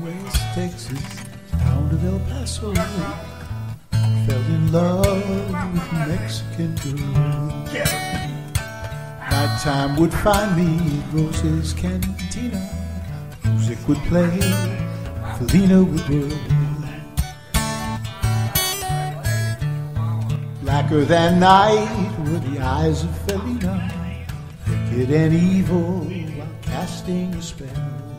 West Texas, town of El Paso. Fell in love with Mexican girl. Nighttime would find me at Rosa's Cantina. Music would play, Felina would whirl. Blacker than night were the eyes of Felina, wicked and evil while casting a spell.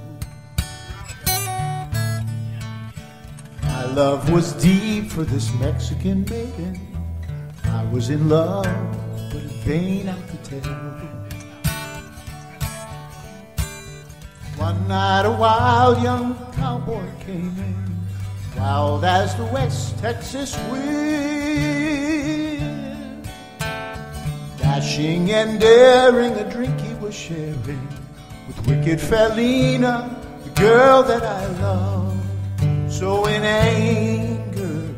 My love was deep for this Mexican maiden. I was in love, but in vain I could tell. One night a wild young cowboy came in, wild as the West Texas wind. Dashing and daring, a drink he was sharing with wicked Felina, the girl that I love. So in anger,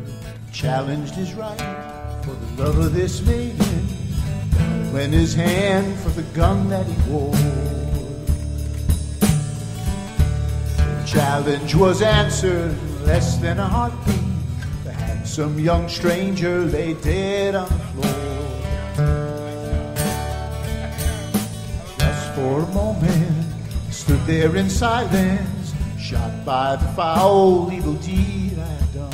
challenged his right for the love of this maiden. Lent his hand for the gun that he wore. The challenge was answered less than a heartbeat. The handsome young stranger lay dead on the floor. Just for a moment, stood there in silence, shot by the foul evil deed I had done.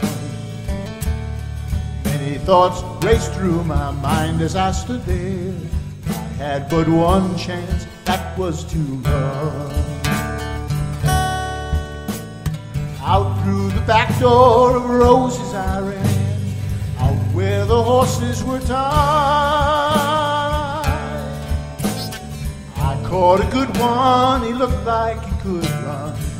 Many thoughts raced through my mind as I stood there. I had but one chance, that was to run. Out through the back door of Rosa's I ran, out where the horses were tied. I caught a good one, he looked like he could run.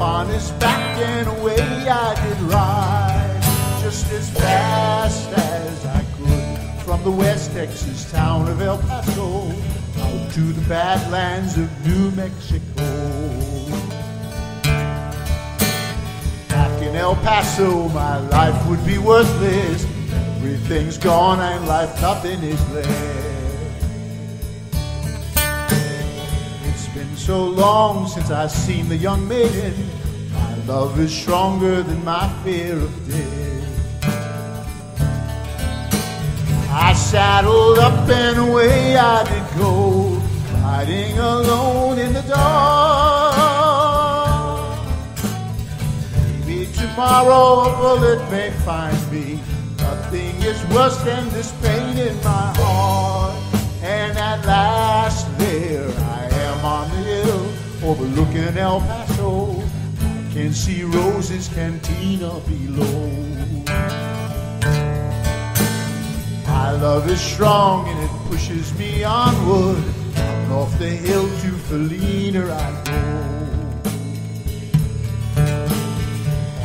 On his back and away I did ride, just as fast as I could from the West Texas town of El Paso out to the badlands of New Mexico. Back in El Paso, my life would be worthless. Everything's gone and life nothing is left. So long since I've seen the young maiden. My love is stronger than my fear of death. I saddled up and away I did go, riding alone in the dark. Maybe tomorrow a bullet may find me. Nothing is worse than this pain in my heart. Overlooking El Paso. I can see Rosa's Cantina below. My love is strong and it pushes me onward. Down off the hill to Felina I go.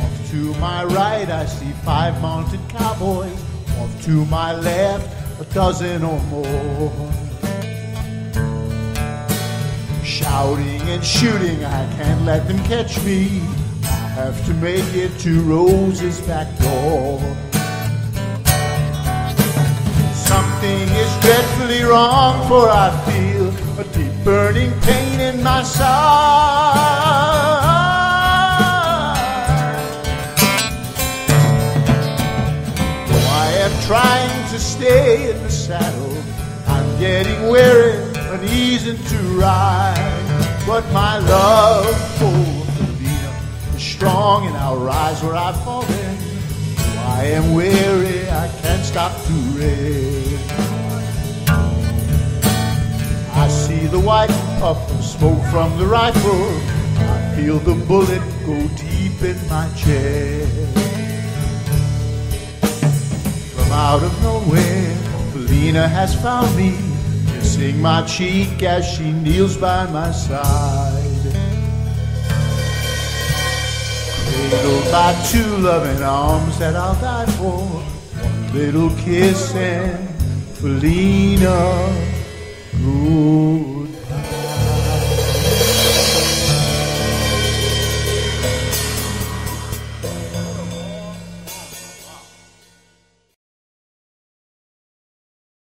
Off to my right I see five mounted cowboys. Off to my left a dozen or more. Shouting and shooting, I can't let them catch me. I have to make it to Rosa's back door. Something is dreadfully wrong, for I feel a deep burning pain in my side. Though I am trying to stay in the saddle, I'm getting weary, uneasy to ride. But my love for Felina is strong, and I'll rise where I've fallen. I am weary, I can't stop to rest. I see the white puff of smoke from the rifle. I feel the bullet go deep in my chest. From out of nowhere, Felina has found me, kissing my cheek as she kneels by my side. Cradled by two loving arms that I'll die for, one little kiss and Felina